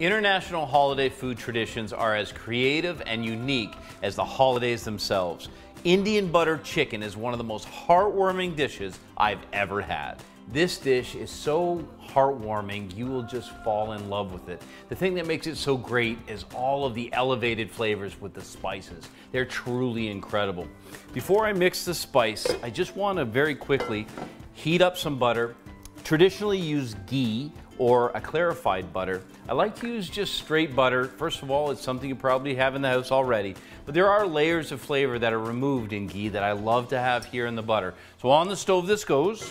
International holiday food traditions are as creative and unique as the holidays themselves. Indian butter chicken is one of the most heartwarming dishes I've ever had. This dish is so heartwarming, you will just fall in love with it. The thing that makes it so great is all of the elevated flavors with the spices. They're truly incredible. Before I mix the spice, I just want to very quickly heat up some butter. Traditionally use ghee or a clarified butter. I like to use just straight butter. First of all, it's something you probably have in the house already, but there are layers of flavor that are removed in ghee that I love to have here in the butter. So on the stove this goes.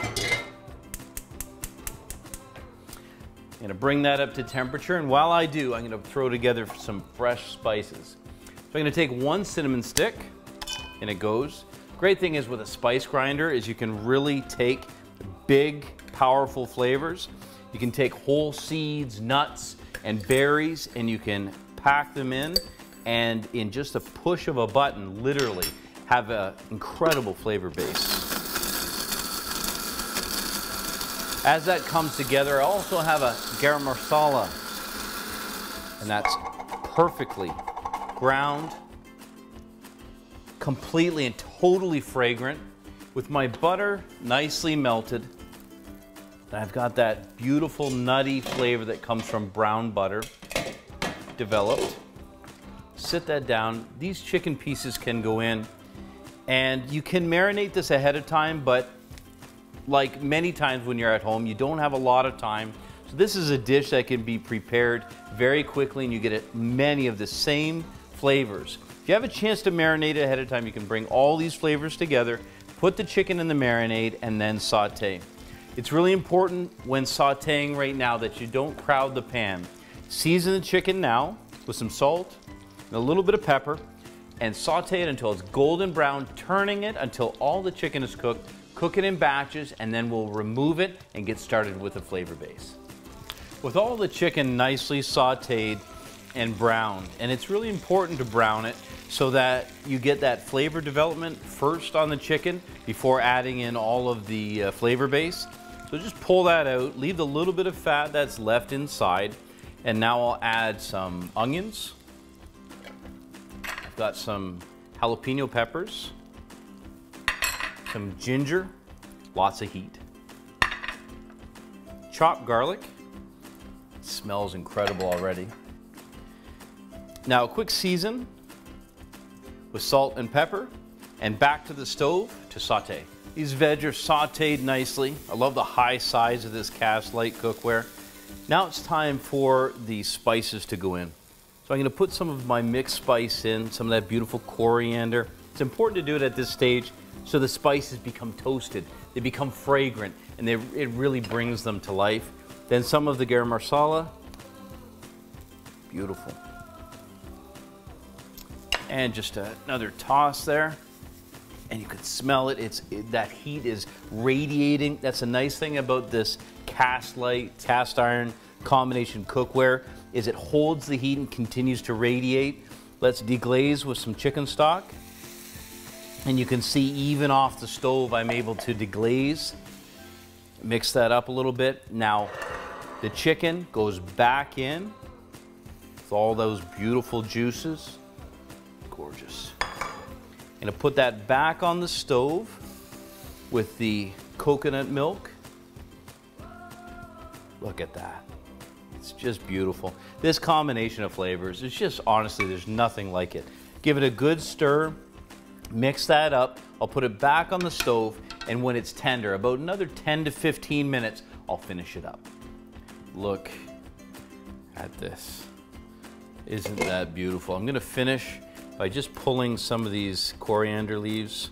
I'm gonna bring that up to temperature, and while I do, I'm gonna throw together some fresh spices. So I'm gonna take one cinnamon stick, and it goes. Great thing is with a spice grinder is you can really take big, powerful flavors. You can take whole seeds, nuts, and berries, and you can pack them in, and in just a push of a button, literally, have an incredible flavor base. As that comes together, I also have a garam masala, and that's perfectly ground, completely and totally fragrant, with my butter nicely melted. And I've got that beautiful nutty flavor that comes from brown butter developed. Sit that down. These chicken pieces can go in, and you can marinate this ahead of time, but like many times when you're at home, you don't have a lot of time. So this is a dish that can be prepared very quickly and you get many of the same flavors. If you have a chance to marinate it ahead of time, you can bring all these flavors together, put the chicken in the marinade, and then saute. It's really important when sauteing right now that you don't crowd the pan. Season the chicken now with some salt and a little bit of pepper and saute it until it's golden brown, turning it until all the chicken is cooked cook it in batches, and then we'll remove it and get started with the flavor base. With all the chicken nicely sauteed and browned, and it's really important to brown it so that you get that flavor development first on the chicken before adding in all of the uh, flavor base. So just pull that out, leave the little bit of fat that's left inside, and now I'll add some onions. I've got some jalapeno peppers, some ginger, lots of heat. Chopped garlic, it smells incredible already. Now a quick season with salt and pepper and back to the stove to saute. These veg are sauteed nicely. I love the high size of this Cast-Lite cookware. Now it's time for the spices to go in. So I'm gonna put some of my mixed spice in, some of that beautiful coriander. It's important to do it at this stage so the spices become toasted, they become fragrant, and they, it really brings them to life. Then some of the garam masala, beautiful. And just a, another toss there. And you can smell it. It's it, that heat is radiating. That's a nice thing about this Cast-Lite, cast iron combination cookware is it holds the heat and continues to radiate. Let's deglaze with some chicken stock. And you can see even off the stove, I'm able to deglaze. Mix that up a little bit. Now, the chicken goes back in with all those beautiful juices. Gorgeous. Gonna put that back on the stove with the coconut milk. Look at that. It's just beautiful. This combination of flavors, it's just honestly, there's nothing like it. Give it a good stir, Mix that up. I'll put it back on the stove, and when it's tender, about another 10 to 15 minutes, I'll finish it up. Look at this. Isn't that beautiful? I'm gonna finish by just pulling some of these coriander leaves.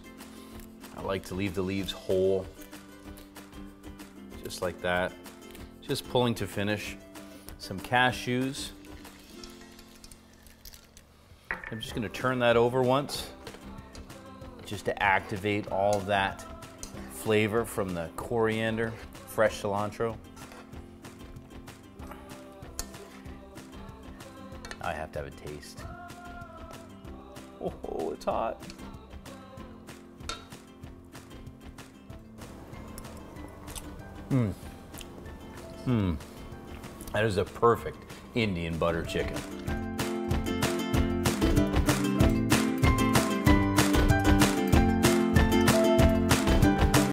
I like to leave the leaves whole, just like that. Just pulling to finish. Some cashews. I'm just gonna turn that over once just to activate all that flavor from the coriander, fresh cilantro. I have to have a taste. Oh, it's hot. Mmm. Mmm. That is a perfect Indian butter chicken.